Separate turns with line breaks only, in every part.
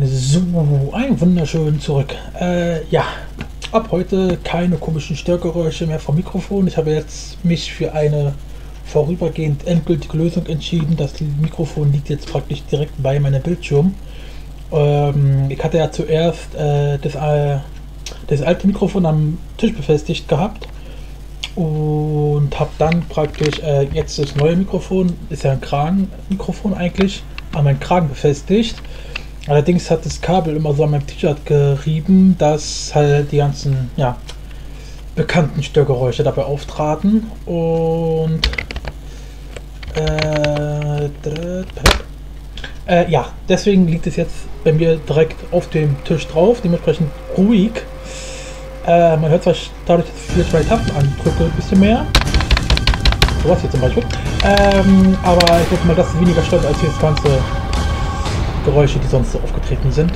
So, ein wunderschön zurück. Äh, ja, ab heute keine komischen Störgeräusche mehr vom Mikrofon. Ich habe jetzt mich für eine vorübergehend endgültige Lösung entschieden. Das Mikrofon liegt jetzt praktisch direkt bei meinem Bildschirm. Ähm, ich hatte ja zuerst äh, das, äh, das alte Mikrofon am Tisch befestigt gehabt und habe dann praktisch äh, jetzt das neue Mikrofon, ist ja ein Kragenmikrofon eigentlich, an meinen Kragen befestigt. Allerdings hat das Kabel immer so an meinem T-Shirt gerieben, dass halt die ganzen, ja, bekannten Störgeräusche dabei auftraten und äh, äh, ja, deswegen liegt es jetzt bei mir direkt auf dem Tisch drauf, dementsprechend ruhig. Äh, man hört zwar dadurch, dass ich hier zwei Tasten andrücke, ein bisschen mehr. Sowas hier zum Beispiel. Ähm, aber ich denke mal, das ist weniger stört als das ganze Geräusche, die sonst so aufgetreten sind.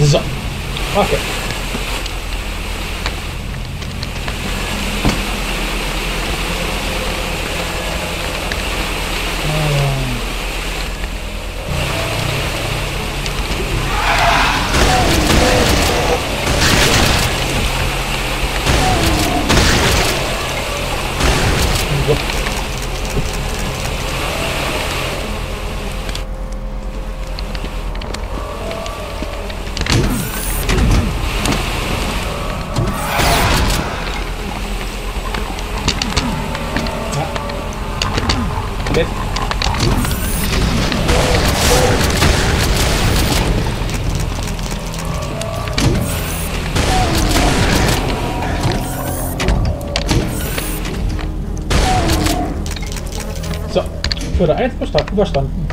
So. Okay. Überstanden.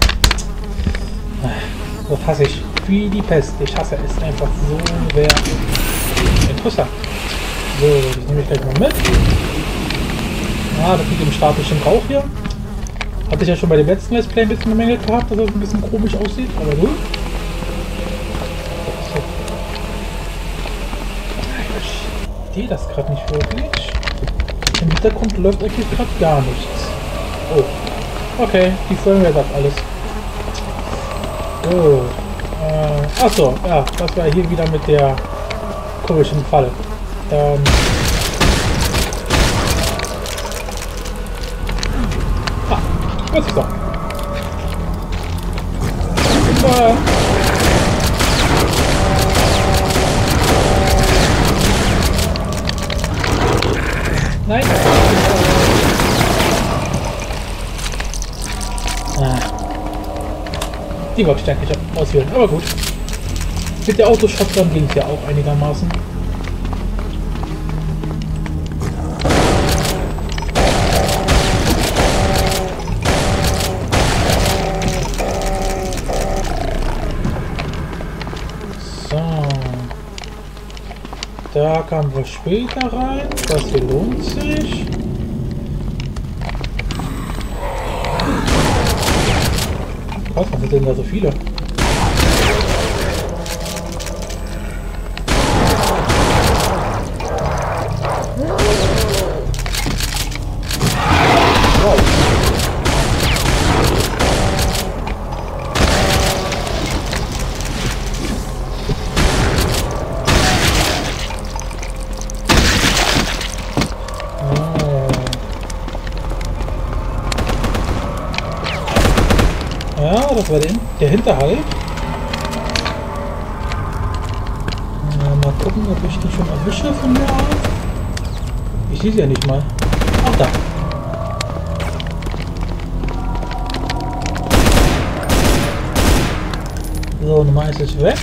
Das hasse ich. Wie die Pest. Ich hasse es einfach so sehr. Interessant. So, das nehme ich gleich mal mit. Ah, das sieht im statischen Rauch hier. Hatte ich ja schon bei dem letzten Let's Play ein bisschen gemängelt gehabt, dass das ein bisschen komisch aussieht, aber gut. Ich sehe das gerade nicht wirklich. Im Hintergrund läuft eigentlich gerade gar nichts. Oh. Okay, die Firmware sagt alles. Oh. Äh, achso, ja, das war hier wieder mit der komischen Falle. Ähm. Ah, was ist da? Super. Die wollte ich eigentlich auswählen, aber gut. Mit der Autoshotgun ging es ja auch einigermaßen. So. Da kamen wir später rein. Das hier lohnt sich. Sind denn da so viele? Das war der, der Hinterhalt. Na, mal gucken, ob ich die schon erwische von mir aus. Ich sehe sie ja nicht mal. Ach, da. So, Nummer 1 ist weg.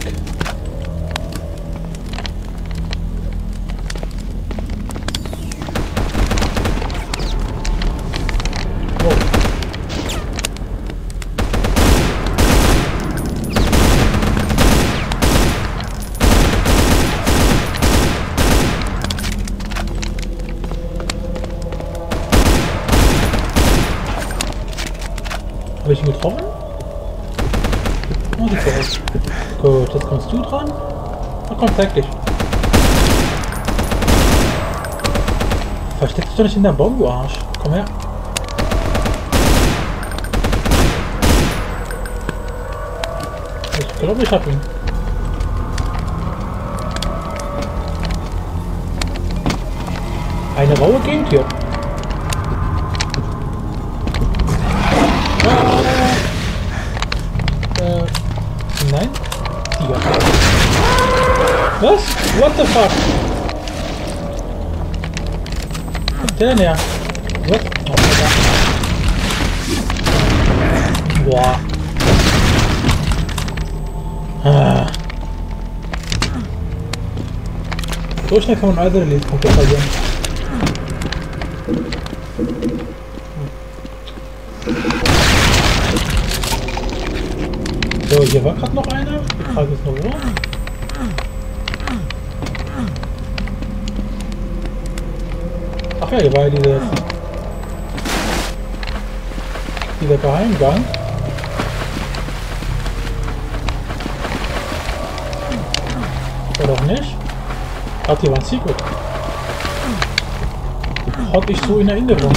täglich. Versteck dich doch nicht in der Baum, du Arsch. Komm her. Ich glaube, ich hab ihn. Eine raue Gegend hier. What the fuck? Der denn her? Was? Oh, Alter. Boah. Ah. So schnell kann man also Lebenspunkte verlieren. So, hier war gerade noch einer. Die Frage ist nur wo. Ach ja, hier war ja diese, dieser Geheimgang. Oder auch nicht? War ein Secret. Hatte ich so in Erinnerung.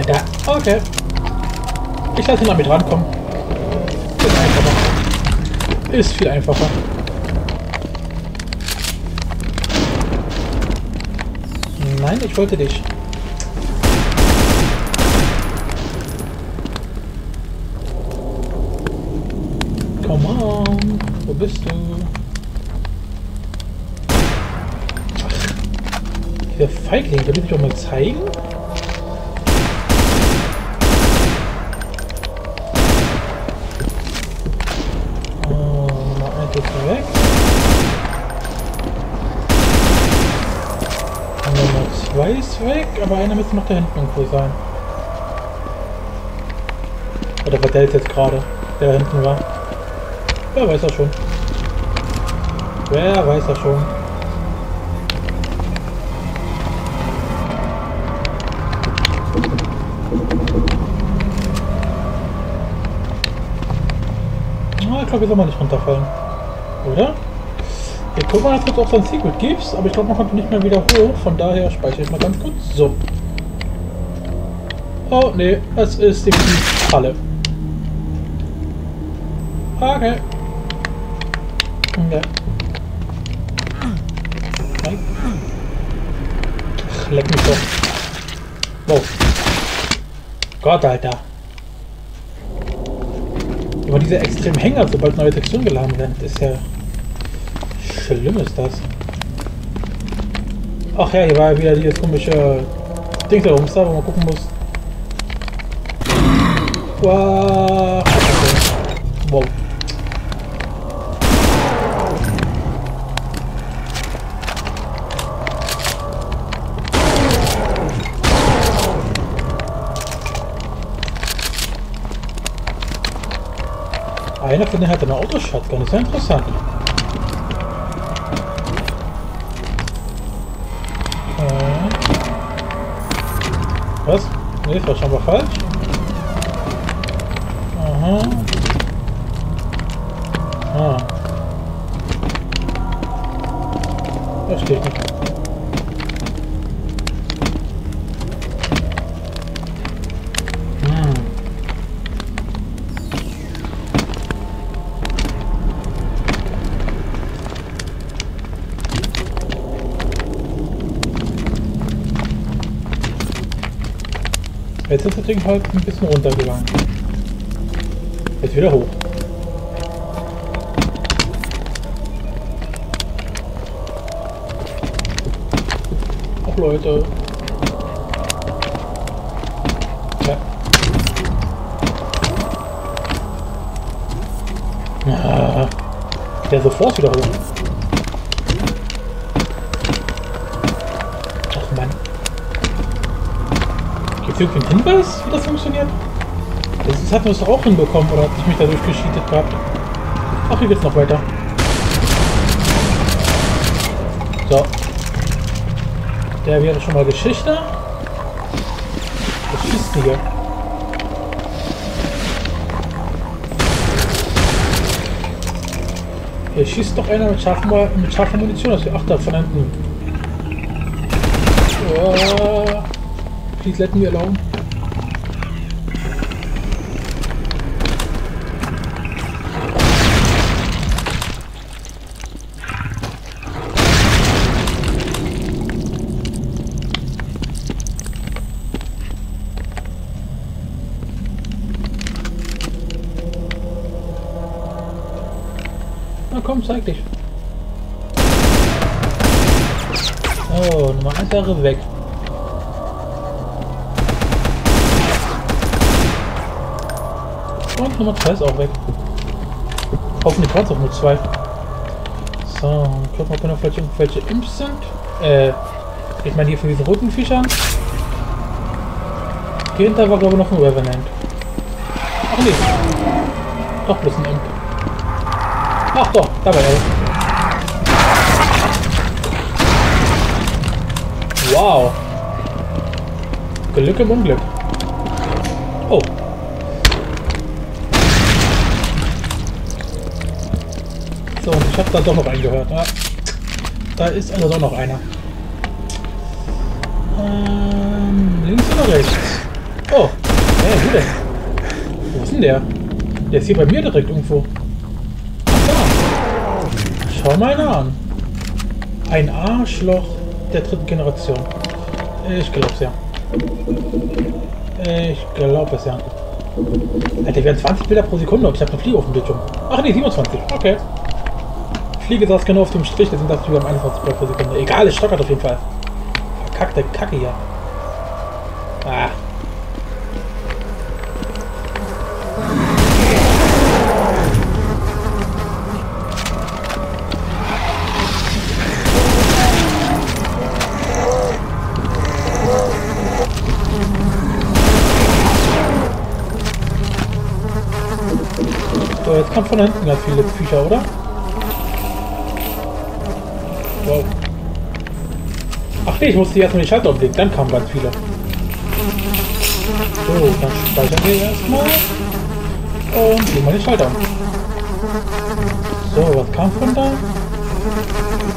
Alter. Okay. Ich lasse ihn damit rankommen. Ist einfacher. Ist viel einfacher. Nein, ich wollte dich. Come on. Wo bist du? Ach, dieser Feigling, will ich doch mal zeigen? Oh, Nummer 1 ist weg. Und Nummer 2 ist weg, aber einer müsste noch da hinten irgendwo sein. Oder war der jetzt gerade, der da hinten war? Wer weiß das schon. Wer weiß das schon. Ah, ich glaube, hier soll man nicht runterfallen. Oder? Gucken mal, ob es ein Secret gibt, aber ich glaube, man kommt nicht mehr wieder hoch. Von daher speichere ich mal ganz kurz. So. Oh, nee, es ist die Falle. Okay. Ja. Nein. Ach, leck mich doch. Wow. Gott, Alter. Aber diese extremen Hänger, sobald neue Texturen geladen werden, ist ja... Schlimm ist das. Ach ja, hier war ja wieder dieses komische Ding da rumsah, wo man gucken muss. Wow. Wow. Einer von denen hat eine Autoshotgun, ist ja interessant. Was? Ne, das war scheinbar falsch. Aha. Ah. Verstehe ich nicht. Jetzt ist das Ding halt ein bisschen runtergegangen. Jetzt wieder hoch. Ach Leute. Ja. Ah, der sofort wieder hoch. Gibt es irgendwie einen Hinweis, wie das funktioniert? Das hat doch auch hinbekommen, oder hat ich mich dadurch gescheatet gehabt? Ach, hier geht's noch weiter. So. Der wäre schon mal Geschichte. schießt denn hier? Hier schießt doch einer mit scharfer, mit scharfer Munition aus. Ach, da von hinten. Oh. Please let me alone. Na komm, zeig dich. Oh, 1 Jahre weg. Und Nummer 2 ist auch weg. Hoffentlich waren es auch nur zwei. So, gucken, ob wir noch welche, welche Imps sind. Äh, ich meine hier für diese roten Viecher. Hinter war glaube ich noch ein Revenant. Ach nee. Doch bloß ein Imp. Ach doch, da war er. Wow. Glück im Unglück. Ich habe da doch noch einen gehört. Ja. Da ist also doch noch einer. Ähm, links oder rechts? Oh, hey, wo denn? Wo ist denn der? Der ist hier bei mir direkt irgendwo. Schau mal einer an. Ein Arschloch der dritten Generation. Ich glaub's ja. Ich glaube es ja. Alter, wir haben 20 Bilder pro Sekunde und ich habe eine Fliege auf dem Bildschirm. Ach nee, 27. Okay. Fliege saß genau auf dem Strich, deswegen dachte ich, wir haben 21 Bilder pro Sekunde. Egal, es stockert auf jeden Fall. Verkackte Kacke hier. Ah. So, jetzt kommt von hinten ganz viele Viecher, oder? Nee, ich musste erstmal die Schalter umlegen, dann kamen ganz viele. So, dann speichern wir erstmal. Und legen wir den Schalter um. So, was kam von da?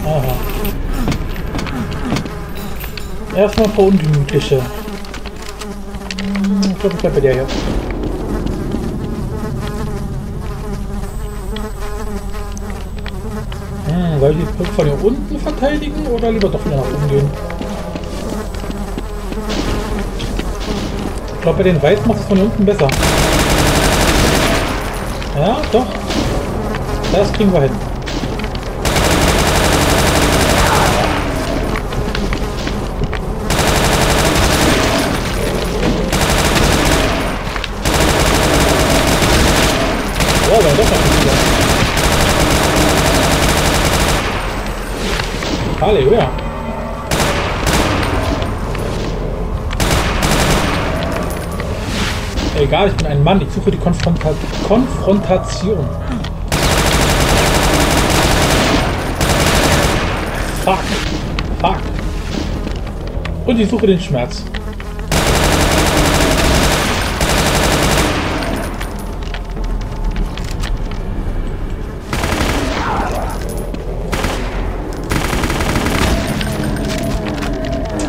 Aha. Erstmal ein paar ungemütliche. Ich glaube, ich bleib bei der hier. Hm, soll ich die von hier unten verteidigen oder lieber doch wieder nach oben gehen? Glaube, bei den Weiß macht es von unten besser. Ja, doch. Das kriegen wir hin. Wow, dann doch noch wieder. Halleluja. Egal, ich bin ein Mann. Ich suche die Konfronta Konfrontation. Fuck. Fuck. Und ich suche den Schmerz.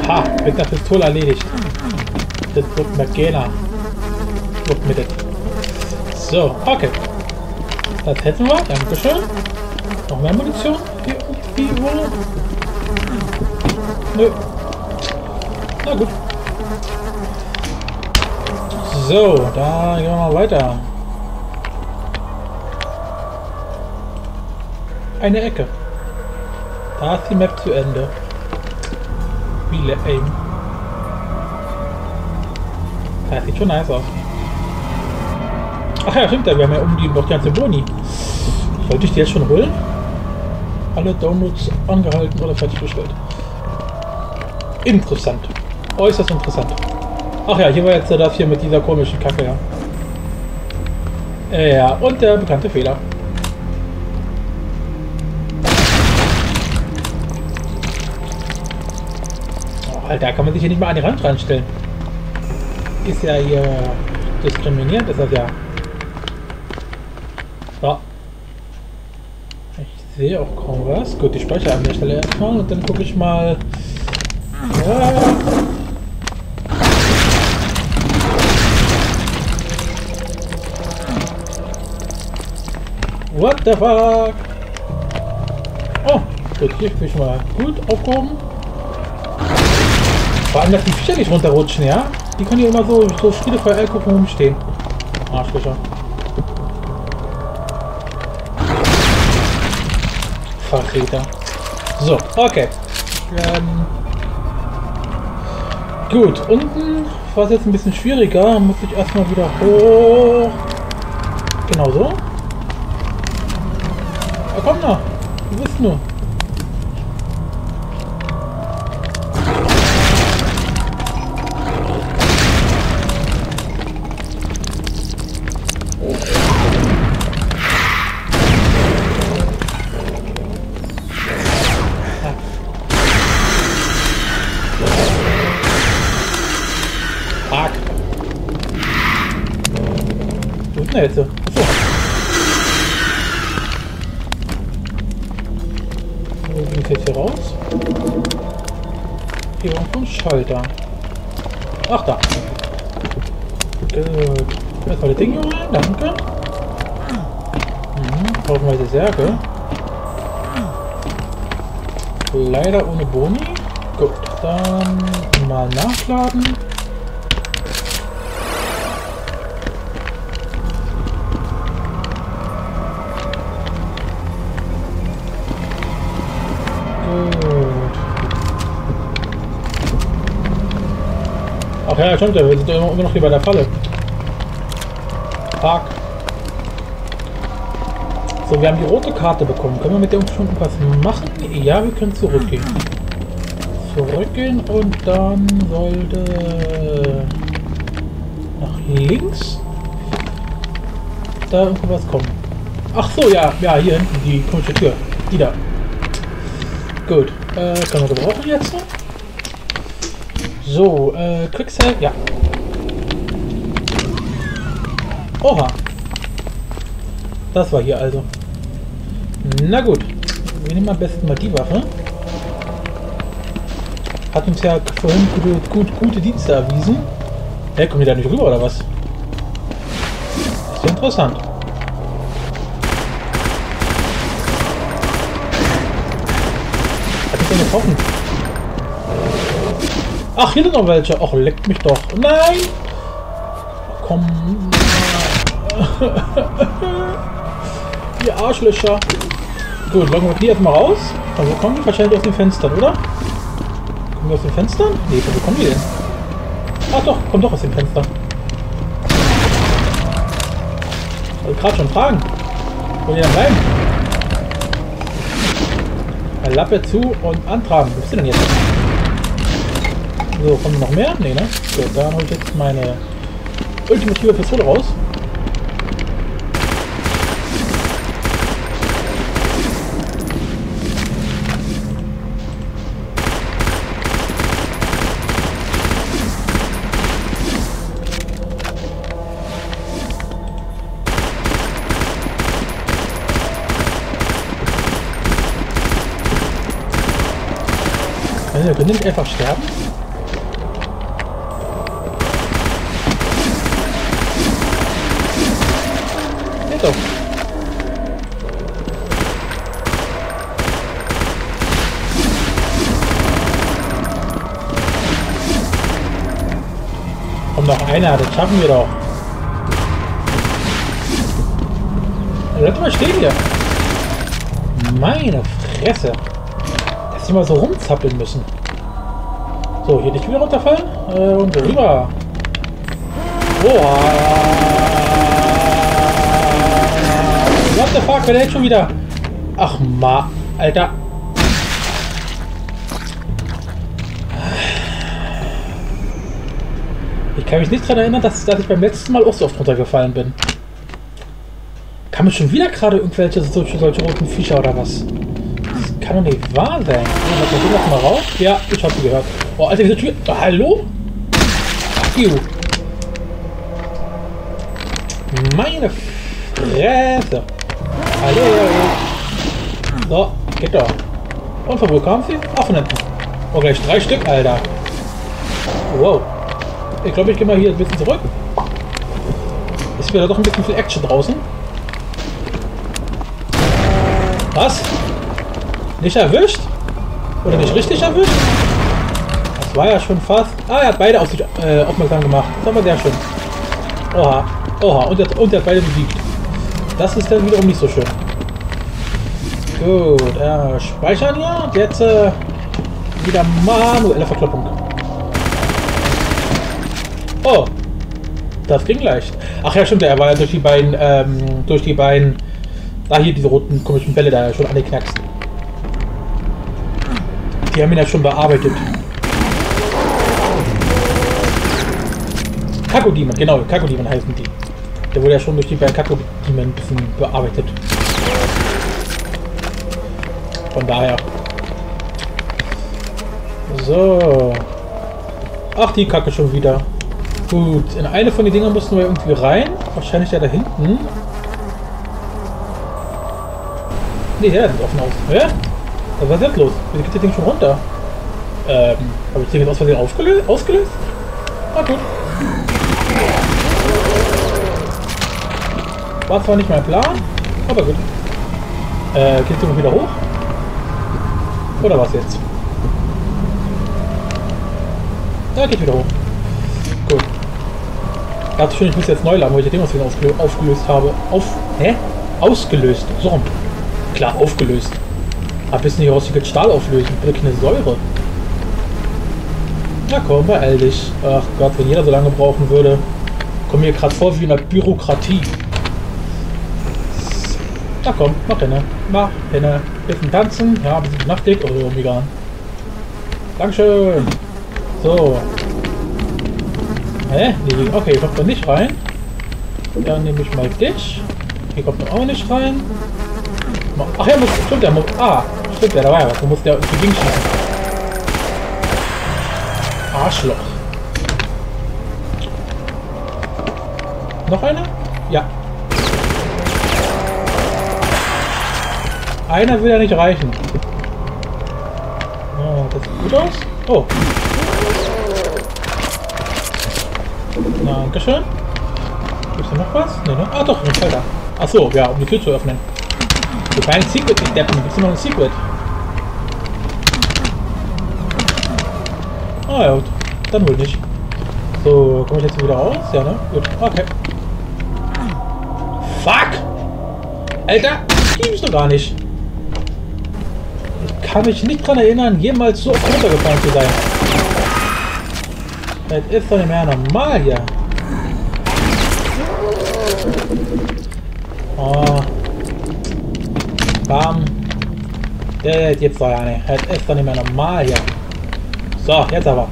Ha, mit der Pistole erledigt. Das wird McGena. Wird mit das. So, okay. Das hätten wir. Dankeschön. Noch mehr Munition? Hier irgendwo? Nö. Na gut. So, da gehen wir mal weiter. Eine Ecke. Da ist die Map zu Ende. Wie lame. Das sieht schon nice aus. Ach ja, stimmt, wir haben ja um die noch die ganze Boni. Sollte ich die jetzt schon holen? Alle Downloads angehalten oder fertiggestellt. Interessant. Äußerst interessant. Ach ja, hier war jetzt das hier mit dieser komischen Kacke, ja. Ja, und der bekannte Fehler. Oh, Alter, kann man sich hier nicht mal an die Rand reinstellen. ist ja hier diskriminiert, ist das ja. So. Ich sehe auch kaum was. Gut, ich speichere an der Stelle erstmal und dann gucke ich mal. Ja. What the fuck? Oh, gut, hier bin ich mal gut aufgehoben. Vor allem, dass die Viecher nicht runterrutschen, ja? Die können hier immer so, so Friede vor rumstehen. Arschlöcher. Verräter. So, okay. Ähm, gut, unten war es jetzt ein bisschen schwieriger. Muss ich erstmal wieder hoch. Genau so. Ja, komm noch. Du bist nur. Wo ist denn der jetzt? Hier raus? Hier irgendwo ein Schalter. Ach, da. Gut. Erstmal das Ding hier rein, danke. Mhm, brauchen wir die Särge. Leider ohne Boni. Gut, dann mal nachladen. Ja, stimmt, wir sind immer noch hier bei der Falle. Fuck. So, wir haben die rote Karte bekommen. Können wir mit der schon was machen? Ja, wir können zurückgehen. Zurückgehen und dann sollte nach links da irgendwas kommen. Ach so, ja, ja, hier hinten die komische Tür. Die da. Gut, äh, können wir gebrauchen jetzt? So, äh, Quicksave, ja. Oha. Das war hier also. Na gut. Wir nehmen am besten mal die Waffe. Hat uns ja vorhin gute, gut, gute Dienste erwiesen. Hä, kommen die da nicht rüber oder was? Ist ja interessant. Hat mich denn getroffen? Ach, hier sind noch welche. Ach, leckt mich doch. Nein! Komm. Ihr Arschlöcher. Gut, locken wir die erstmal raus. Also kommen die wahrscheinlich aus den Fenstern, oder? Kommen die aus den Fenstern? Nee, wo kommen die denn? Ach doch, kommt doch aus den Fenstern. Wollte gerade schon fragen. Wo die dann bleiben? Lappe zu und antragen. Wo bist du denn jetzt? So, kommen noch mehr? Nee, ne? Gut, dann hole ich jetzt meine ultimative Pistole raus. Also, wir können einfach sterben. Schaffen wir doch. Bleib mal stehen hier. Meine Fresse. Dass die mal so rumzappeln müssen. So, hier nicht wieder runterfallen. Äh, und rüber. Boah. What the fuck, wer der jetzt schon wieder? Ach ma, Alter. Ich kann mich nicht daran erinnern, dass, dass ich beim letzten Mal auch so oft runtergefallen bin. Kamen schon wieder gerade irgendwelche solche, solche roten Viecher oder was? Das kann doch nicht wahr sein. Gehen das mal raus? Ja, ich habe sie gehört. Oh, Alter, diese Tür. Oh, hallo? Fuck you. Meine Fresse. Hallo. So, geht doch. Und von wo kamen sie? Ach, von hinten. Oh, gleich drei Stück, Alter. Wow. Ich glaube, ich gehe mal hier ein bisschen zurück. Ist wieder doch ein bisschen viel Action draußen. Was? Nicht erwischt? Oder nicht richtig erwischt? Das war ja schon fast... Ah, er hat beide auf sich äh, aufmerksam gemacht. Das war sehr schön. Oha. Oha. Und er, und er hat beide besiegt. Das ist dann wiederum nicht so schön. Gut. Äh, speichern ja. Und jetzt äh, wieder manuelle Verkloppung. Oh. Das ging leicht. Ach ja, stimmt. Er war ja durch die beiden... Ähm, durch die beiden... Ah, hier diese roten komischen Bälle da schon angeknackst. Die haben ihn ja schon bearbeitet. Kakodemon, genau, Kakodemon heißen die. Der wurde ja schon durch die beiden Kakodemon ein bisschen bearbeitet. Von daher. So. Ach, die Kacke schon wieder. Gut, in eine von den Dingern mussten wir irgendwie rein. Wahrscheinlich ja da hinten. Nee, ja, sieht offen aus. Hä? Was war jetzt los? Wie geht das Ding schon runter? Ähm, habe ich den jetzt aus Versehen ausgelöst? ausgelöst? Ah, gut. War zwar nicht mein Plan, aber gut. Äh, geht es wieder hoch? Oder was jetzt? Ja, geht wieder hoch. Dachte schon, ich muss jetzt neu laden, weil ich das Ding aus Versehen aufgelöst habe. Auf. Hä? Ausgelöst. So rum. Klar, aufgelöst. Hab bisschen hier raus, ich Stahl auflösen. Bitte keine Säure. Na komm, beeil dich. Ach Gott, wenn jeder so lange brauchen würde. Komm mir gerade vor wie in der Bürokratie. Na komm, mach hinne. Mach hinne. Bisschen tanzen. Ja, ein bisschen nachtig. Oh, mega. Dankeschön. So. Hä? Nee, okay, kommt man nicht rein. Dann nehme ich mal dich. Hier kommt man auch nicht rein. Ach ja, muss, stimmt, der muss. Ah, stimmt, der da war ja. Du musst ja dagegen schießen. Arschloch. Noch einer? Ja. Einer will ja nicht reichen. Oh, das sieht gut aus. Oh. Dankeschön. Gibt es noch was? Nee, ne? Ah doch, ein Felder. Achso, ja, um die Tür zu öffnen. Wir können ein Secret entdecken. Gibt es noch ein Secret? Ah ja, gut. Dann wohl nicht. So, komme ich jetzt wieder raus? Ja, ne? Gut. Okay. Fuck! Alter, gibt's doch gar nicht. Ich kann mich nicht dran erinnern, jemals so runtergefallen zu sein. Das ist doch nicht mehr normal hier. Oh. Bam. Das jetzt doch ja nicht. Das ist doch nicht mehr normal hier. So, jetzt aber.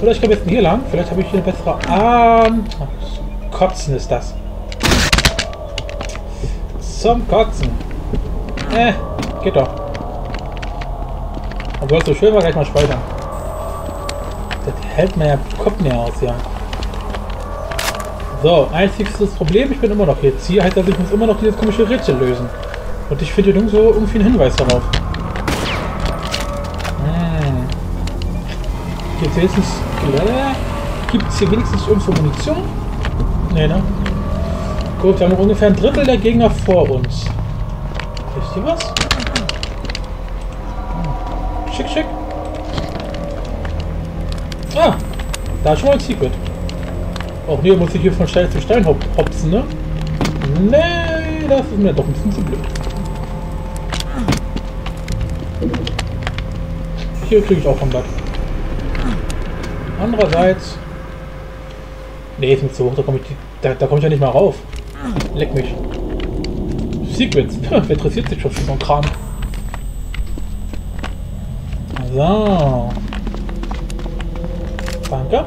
Oder ich jetzt hier lang. Vielleicht habe ich hier eine bessere Arm. Kotzen ist das. Zum Kotzen. Äh, geht doch. Obwohl es so schön war, gleich mal speichern. Hält mir ja Kopf näher aus, ja. So, einziges Problem, ich bin immer noch jetzt hier, heißt also ich muss immer noch dieses komische Rätsel lösen. Und ich finde nirgendwo irgendwie einen Hinweis darauf. Hm. Es wenigstens, gibt es hier wenigstens irgendwo Munition? Nee, ne? Gut, wir haben ungefähr ein Drittel der Gegner vor uns. Ist hier was? Da ist schon mal ein Secret. Auch nee, muss ich hier von Stein zu Stein hop hopsen, ne? Nee, das ist mir doch ein bisschen zu blöd. Hier kriege ich auch vom Blatt. Andererseits... Nee, ist nicht so hoch, da komme ich, da, da komm ich ja nicht mal rauf. Leck mich. Secrets. Wer interessiert sich schon für so einen Kram? So. Danke.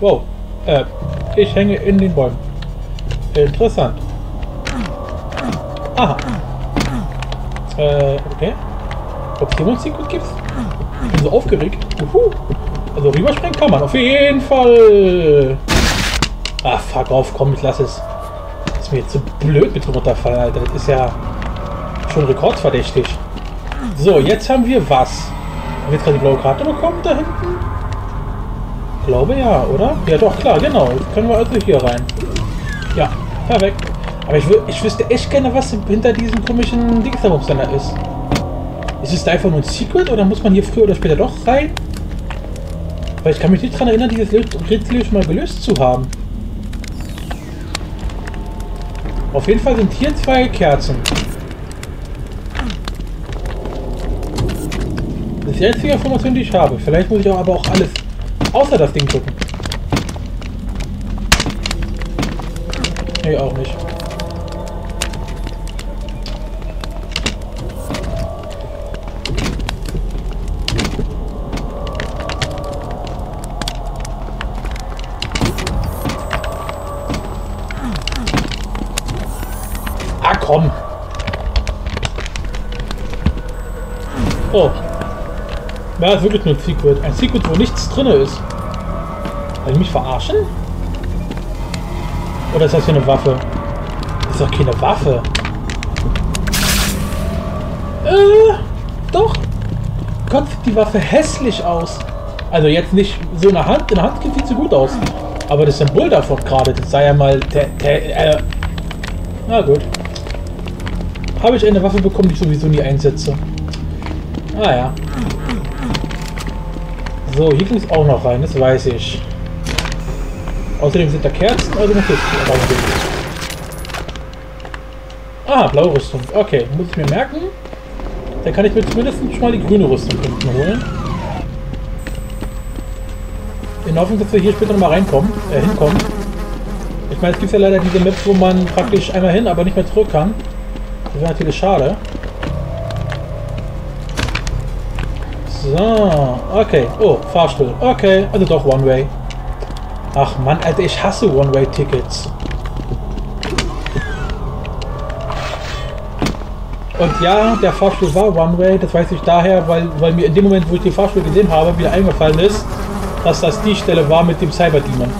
Wow. Äh, ich hänge in den Bäumen. Interessant. Aha. Äh, okay. Ob es jemand Secret gibt? Bin so aufgeregt. Uhu. Also rüberspringen kann man, auf jeden Fall. Ah, fuck auf, komm, ich lass es. Ist mir jetzt so blöd mit runterfallen, Alter. Das ist ja schon rekordverdächtig. So, jetzt haben wir was? Haben wir jetzt gerade die blaue Karte bekommen da hinten? Glaube ja, oder? Ja doch, klar, genau. Jetzt können wir also hier rein. Ja, perfekt. Aber ich, ich wüsste echt gerne, was hinter diesem komischen Dingsabums da ist. Ist es da einfach nur ein Secret oder muss man hier früher oder später doch rein? Weil ich kann mich nicht daran erinnern, dieses Rätsel schon mal gelöst zu haben. Auf jeden Fall sind hier zwei Kerzen. Das ist die einzige Information, die ich habe. Vielleicht muss ich aber auch alles außer das Ding gucken. Nee, auch nicht. Ah, komm. Oh. Ja, ist wirklich nur ein Secret. Ein Secret, wo nichts drin ist. Will ich mich verarschen? Oder ist das hier eine Waffe? Das ist doch keine Waffe. Äh, doch. Sieht die Waffe hässlich aus. Also jetzt nicht so in der Hand. In der Hand sieht sie gut aus. Aber das Symbol davon gerade, das sei ja mal... Äh, na gut. Habe ich eine Waffe bekommen, die ich sowieso nie einsetze. Ah ja. So, hier ging es auch noch rein, das weiß ich. Außerdem sind da Kerzen, also muss ich Ah, blaue Rüstung. Okay, muss ich mir merken. Dann kann ich mir zumindest schon mal die grüne Rüstung hinten holen. In Hoffnung, dass wir hier später nochmal reinkommen, äh, hinkommen. Ich meine, es gibt ja leider diese Maps, wo man praktisch einmal hin, aber nicht mehr zurück kann. Das wäre natürlich schade. So, okay. Oh, Fahrstuhl. Okay, also doch One-Way. Ach Mann, Alter, ich hasse One-Way-Tickets. Und ja, der Fahrstuhl war One-Way, das weiß ich daher, weil, weil mir in dem Moment, wo ich den Fahrstuhl gesehen habe, wieder eingefallen ist, dass das die Stelle war mit dem Cyber-Demon,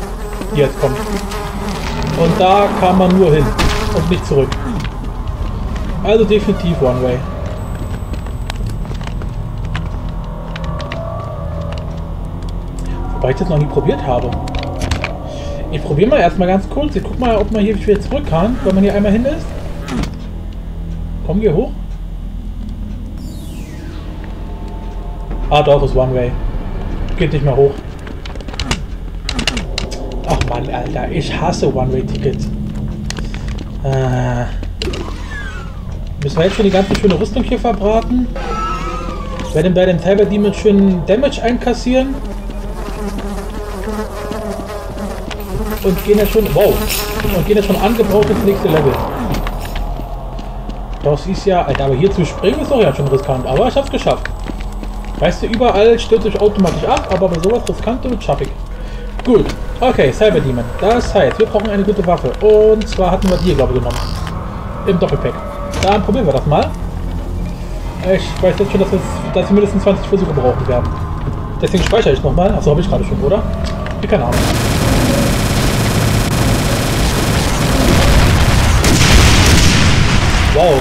die jetzt kommt. Und da kam man nur hin und nicht zurück. Also definitiv One-Way. Wobei ich das noch nie probiert habe. Ich probiere mal erstmal ganz kurz. Ich guck mal, ob man hier wieder zurück kann, wenn man hier einmal hin ist. Komm, geh hoch. Ah, doch, ist One Way. Geht nicht mehr hoch. Ach man, Alter, ich hasse One-Way-Tickets. Äh, müssen wir jetzt schon die ganze schöne Rüstung hier verbraten? Werden bei dem Cyber Demon schön Damage einkassieren? Und gehen ja schon. Wow! Und gehen ja schon angebraucht ins nächste Level. Das ist ja. Alter, aber hier zu springen ist doch ja schon riskant. Aber ich hab's geschafft. Weißt du, überall stürzt sich automatisch ab, aber bei sowas riskantes schaffe ich. Gut. Okay, Cyber Demon. Das heißt, wir brauchen eine gute Waffe. Und zwar hatten wir die, glaube ich, genommen. Im Doppelpack. Dann probieren wir das mal. Ich weiß jetzt schon, dass, dass wir mindestens 20 Versuche brauchen werden. Deswegen speichere ich nochmal. Achso, habe ich gerade schon, oder? Keine Ahnung. Wow.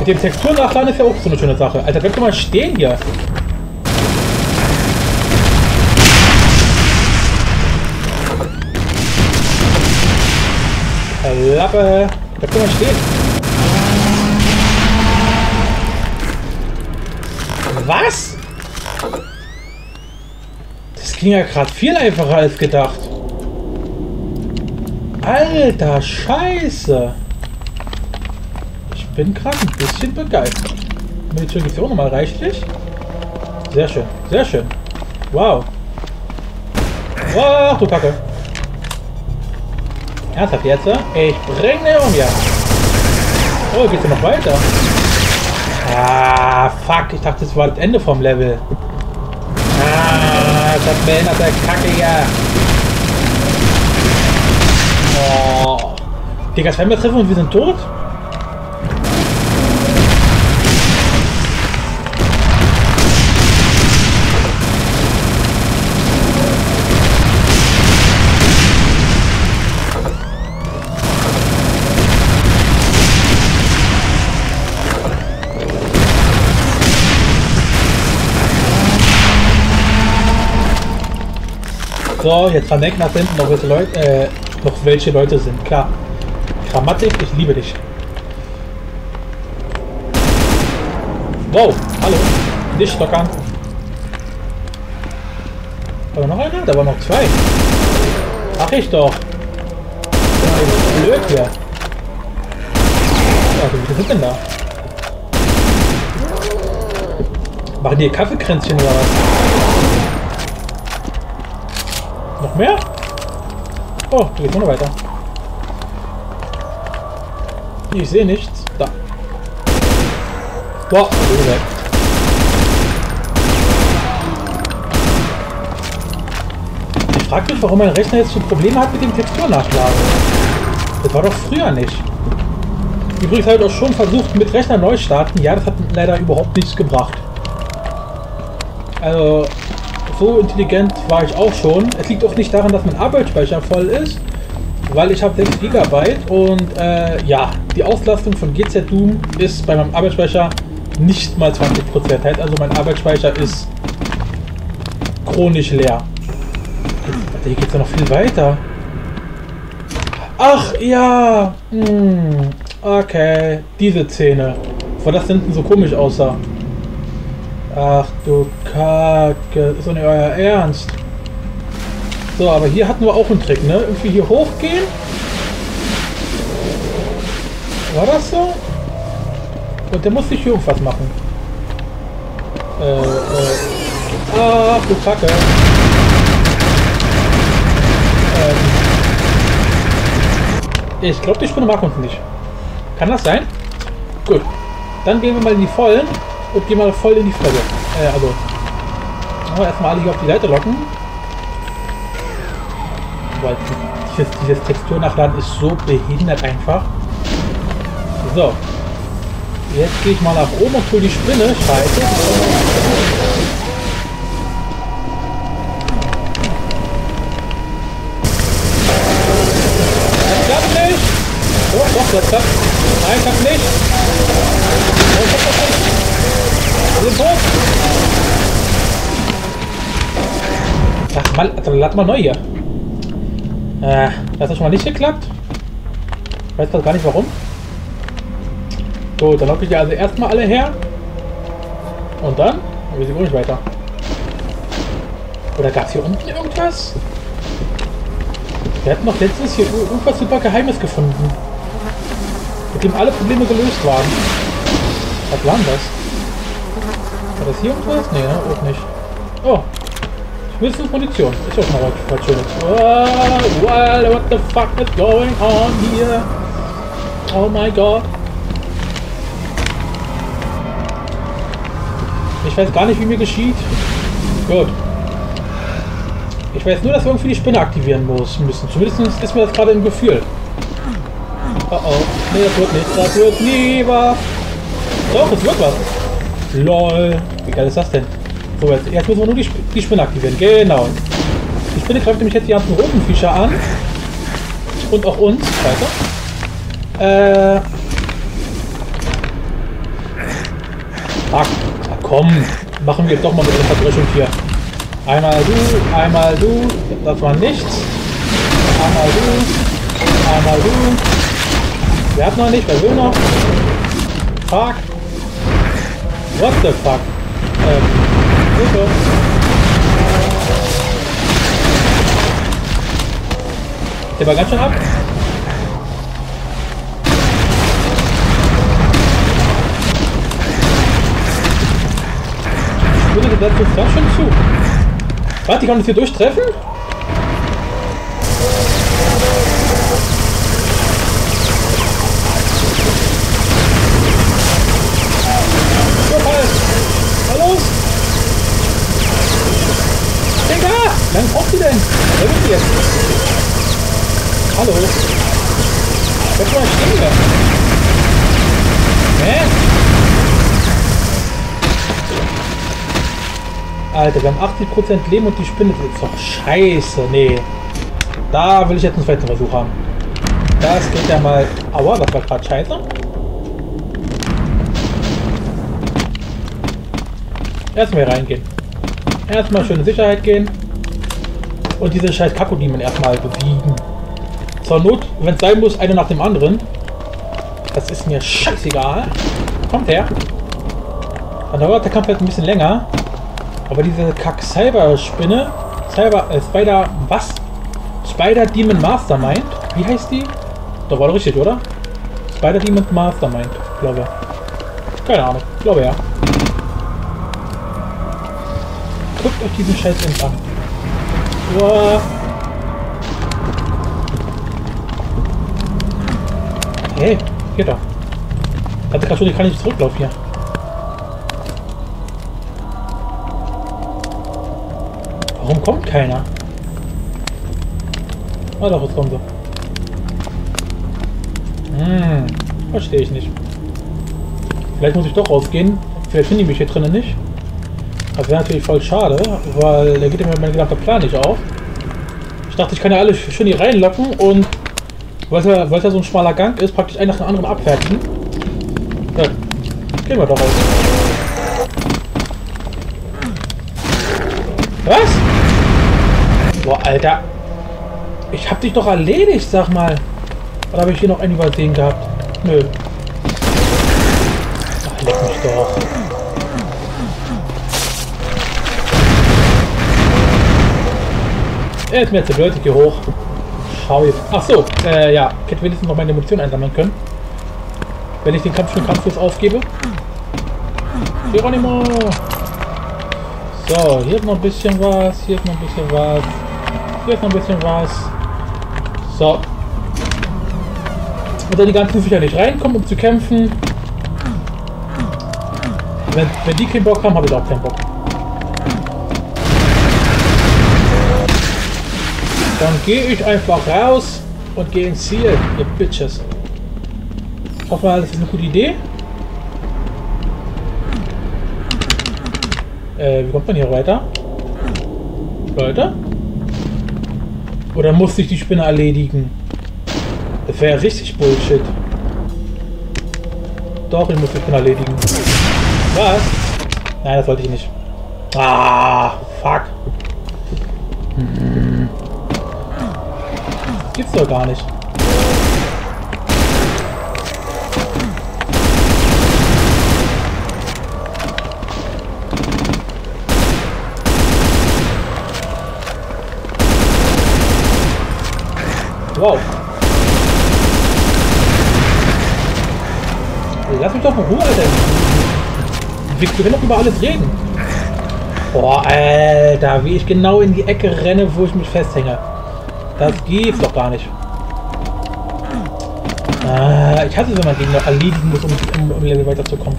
Mit dem Texturnachladen ist ja auch so eine schöne Sache. Alter, bleib doch mal stehen hier. Lappe. Bleib doch mal stehen. Was? Das ging ja gerade viel einfacher als gedacht. Alter, Scheiße. Bin gerade ein bisschen begeistert. Munition gibt es auch nochmal reichlich. Sehr schön, sehr schön. Wow. Wow, du Kacke. Ernsthaft jetzt? Ich bringe um ja. Oh, geht's ja noch weiter? Ah, fuck. Ich dachte, das war das Ende vom Level. Ah, das behinderte Kacke hier. Oh. Digga, werden wir treffen und wir sind tot? So, jetzt dran denken, dass hinten noch welche Leute, äh, noch welche Leute sind. Klar. Grammatik, ich liebe dich. Wow, hallo. Nicht stockern. War noch einer? Da waren noch zwei. Ach ich doch. Blöd hier. Ja, wie sind denn da? Machen die Kaffeekränzchen oder was? Noch mehr? Oh, da geht nur noch weiter. Ich sehe nichts. Da. Boah, weg. Ich frage mich, warum mein Rechner jetzt so Probleme hat mit dem Texturnachladen. Das war doch früher nicht. Übrigens habe ich auch schon versucht mit Rechner neu starten. Ja, das hat leider überhaupt nichts gebracht. Also, so intelligent war ich auch schon. Es liegt auch nicht daran, dass mein Arbeitsspeicher voll ist, weil ich habe 6 GB und äh, ja, die Auslastung von GZ Doom ist bei meinem Arbeitsspeicher nicht mal 20%. Heißt also, mein Arbeitsspeicher ist chronisch leer. Hier geht es ja noch viel weiter. Ach ja, hm. okay, diese Szene, wo das hinten so komisch aussah. Ach du Kacke, ist doch nicht euer Ernst. So, aber hier hatten wir auch einen Trick, ne? Irgendwie hier hochgehen. War das so? Und der muss sich hier irgendwas machen. Äh, äh. Ach du Kacke. Ähm. Ich glaube, die Spinne mag uns nicht. Kann das sein? Gut. Dann gehen wir mal in die Vollen und geh mal voll in die Fresse. Äh, also. Erstmal alle auf die Leiter locken. Weil dieses, dieses Texturnachladen ist so behindert einfach. So. Jetzt gehe ich mal nach oben und hol die Spinne. Scheiße. Das klappt nicht. Doch, doch, das klappt. Mal, also, lad mal neu hier. Äh, das hat schon mal nicht geklappt. Ich weiß gar nicht warum. So, dann locke ich die also erstmal alle her. Und dann? Wir sind nicht weiter. Oder gab es hier unten irgendwas? Wir hatten noch letztens hier irgendwas super Geheimes gefunden. Mit dem alle Probleme gelöst waren. Was war denn das? War das hier irgendwas? Nee, ne? auch nicht. Oh. Höchstens Munition. Ist auch mal was, Schönes. Oh, well, what the fuck is going on here? Oh my god. Ich weiß gar nicht, wie mir geschieht. Gut. Ich weiß nur, dass wir irgendwie die Spinne aktivieren muss, müssen. Zumindest ist mir das gerade im Gefühl. Oh oh. Nee, das wird nicht. Das wird nie was. Doch, es wird was. LOL. Wie geil ist das denn? So, jetzt, jetzt müssen wir nur die, Sp die Spinne aktivieren. Genau. Die Spinne greift nämlich jetzt die ganzen roten Fischer an. Und auch uns. Weiter. Äh. Ach, komm. Machen wir doch mal mit der Verdröschung hier. Einmal du, einmal du. Das war nichts. Einmal du. Einmal du. Wer hat noch nicht? Wer will noch? Fuck. What the fuck? Ähm, Hilfe. Der war ganz schön ab. Ich würde das jetzt ganz schön zu. Warte, ich kann das hier durchtreffen? Hallo? Digga! Wie denn? Wer die jetzt? Hallo? Bleib mal stehen da. Hä? Alter, wir haben 80% Leben und die Spinne ist doch scheiße. Nee. Da will ich jetzt einen zweiten Versuch haben. Das geht ja mal... Aua, das war gerade scheiße. Erstmal reingehen. Erstmal schön in Sicherheit gehen. Und diese scheiß Kakodiemen erstmal besiegen. Zur Not, wenn es sein muss, eine nach dem anderen. Das ist mir scheißegal. Kommt her. Dann dauert der Kampf halt ein bisschen länger. Aber diese Kack-Cyber-Spinne, Cyber, äh, Spider, was? Spider Demon Mastermind? Wie heißt die? Da war doch richtig, oder? Spider Demon Mastermind, glaube ich. Keine Ahnung, glaube ja. Guckt euch diesen Scheiß an. Uah. Hey, geht doch. Hatte gerade schon, ich kann nicht zurücklaufen hier. Warum kommt keiner? Ah doch, jetzt kommt er. Hm, verstehe ich nicht. Vielleicht muss ich doch rausgehen. Vielleicht finde ich mich hier drinnen nicht. Das wäre natürlich voll schade, weil da geht mir mein gedachter Plan nicht auf. Ich dachte, ich kann ja alle schön hier reinlocken und weil es ja, ja so ein schmaler Gang ist, praktisch einen nach dem anderen abfertigen. Ja, gehen wir doch raus. Was? Boah, Alter. Ich hab dich doch erledigt, sag mal. Oder habe ich hier noch einen übersehen gehabt? Nö. Ach, leck mich doch. Er ist mir zu blöd, ich gehe hoch. Schau jetzt. Ach so, äh, ja. Ich hätte wenigstens noch meine Munition einsammeln können. Wenn ich den Kampf schon kampflos aufgebe. Geronimo! So, hier ist noch ein bisschen was. Hier ist noch ein bisschen was. Hier ist noch ein bisschen was. So. Und dann die ganzen Viecher nicht reinkommen, um zu kämpfen. Wenn, wenn die keinen Bock haben, habe ich auch keinen Bock. Dann gehe ich einfach raus und gehe ins Ziel, ihr Bitches. Ich hoffe mal, das ist eine gute Idee. Äh, wie kommt man hier weiter? Leute? Oder muss ich die Spinne erledigen? Das wäre richtig Bullshit. Doch, ich muss die Spinne erledigen. Was? Nein, das wollte ich nicht. Ah, Gibt's doch gar nicht. Wow. Lass mich doch mal Ruhe, Alter. Wir können doch über alles reden. Boah, Alter, wie ich genau in die Ecke renne, wo ich mich festhänge. Das geht doch gar nicht. Ah, ich hasse es, wenn man Gegner erledigen muss, um, um, um Level weiterzukommen.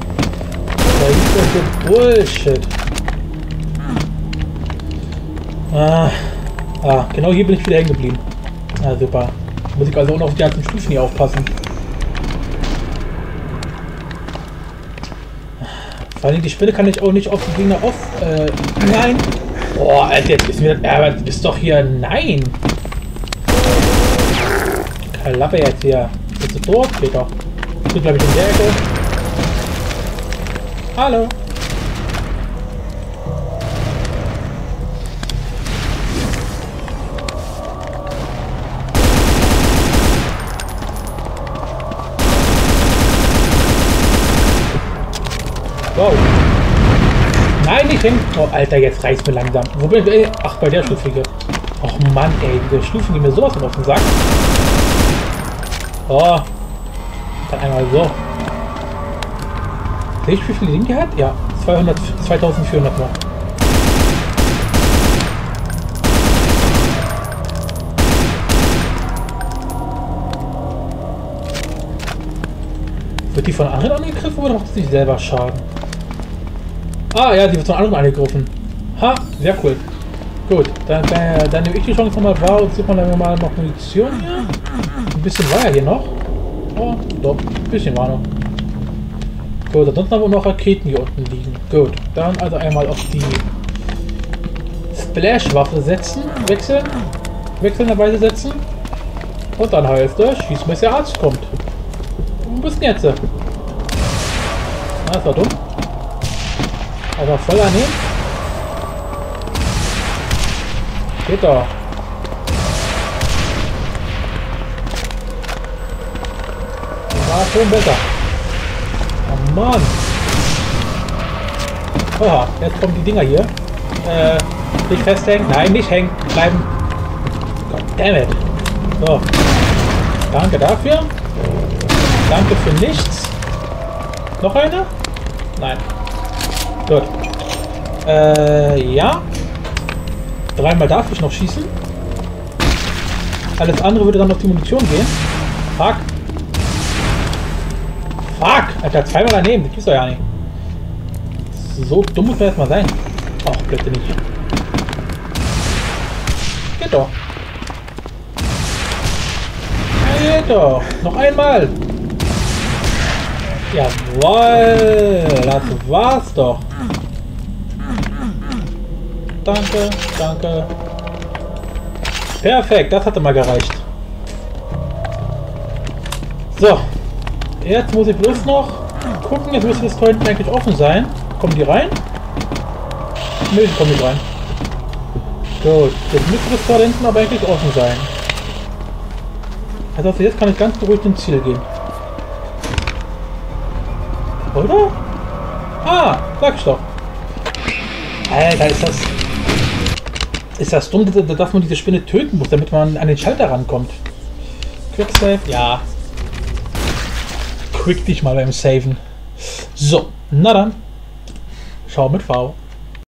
Das ist so Bullshit. Ah, ah, genau hier bin ich wieder hängen geblieben. Ah, super. Muss ich also auch noch auf die ganzen Stufen hier aufpassen. Vor allem die Spinne kann ich auch nicht auf die Gegner auf. Äh, nein! Boah, Alter, jetzt ist mir das. Aber das ist doch hier. Nein! Klappe jetzt hier. Bist du tot? Geht doch. Ich bin, glaube ich, in der Ecke. Hallo! Wow. Nein, nicht hin. Oh, Alter, jetzt reißt mir langsam. Wo bin ich? Ach, bei der Stufe hier. Ach Mann, ey, diese Stufen gehen mir sowas auf den Sack. Oh. Dann einmal so. Sehe ich, wie viele Leben die hat? Ja, 200, 2400 noch. Wird die von anderen angegriffen oder macht sie sich selber Schaden? Ah, ja, die wird von anderen angegriffen. Ha, sehr cool. Gut, dann, äh, dann nehme ich die Chance nochmal wahr und suche mal mal noch Munition. Ein bisschen war ja hier noch. Oh, doch, ein bisschen war noch. Gut, ansonsten haben wir noch Raketen hier unten liegen. Gut, dann also einmal auf die Splash-Waffe setzen, wechseln, wechselnderweise setzen. Und dann heißt es, schieß bis der Arzt kommt. Wo bist du jetzt? Na, das war dumm. Aber voll daneben. Geht doch. War schon besser. Oh Mann. Oha, jetzt kommen die Dinger hier. Äh, nicht festhängen. Nein, nicht hängen. Bleiben. God damn it. So. Danke dafür. Danke für nichts. Noch eine? Nein. Gut. Äh, ja. Dreimal darf ich noch schießen. Alles andere würde dann auf die Munition gehen. Fuck. Fuck! Alter, zweimal daneben. Das gibt's doch ja nicht. So dumm muss man erstmal sein. Ach, bitte nicht. Geht doch. Geht doch. Noch einmal. Jawoll. Das war's doch. Danke, danke. Perfekt, das hatte mal gereicht. So. Jetzt muss ich bloß noch gucken. Jetzt müsste das Tor hinten eigentlich offen sein. Kommen die rein? Nö, die kommen nicht rein. Gut, jetzt müsste das Tor hinten aber eigentlich offen sein. Also jetzt kann ich ganz beruhigt ins Ziel gehen. Oder? Ah, sag ich doch. Alter, ist das... Ist das dumm, dass man diese Spinne töten muss, damit man an den Schalter rankommt. Quicksave? Ja. Quick dich mal beim Saven. So, na dann. Schau mit V.